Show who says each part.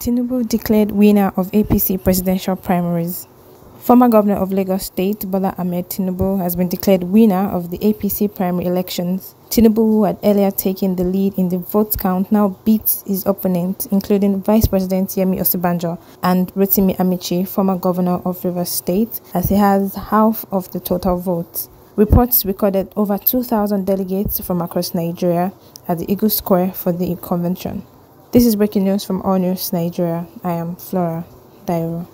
Speaker 1: Tinubu declared winner of APC presidential primaries. Former governor of Lagos State, Bola Ahmed Tinubu, has been declared winner of the APC primary elections. Tinubu, who had earlier taken the lead in the vote count, now beats his opponent, including Vice President Yemi Osinbajo and Rotimi Amaechi, former governor of Rivers State, as he has half of the total votes. Reports recorded over 2,000 delegates from across Nigeria at the Eagle Square for the convention. This is breaking news from All News Nigeria. I am Flora Dairo.